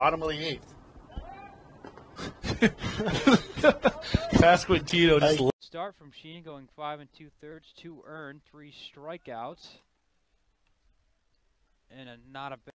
Bottom of the eighth. Pasquantino just Hey. Start from Sheen going five and two thirds, two earned, three strikeouts, and a not a bad.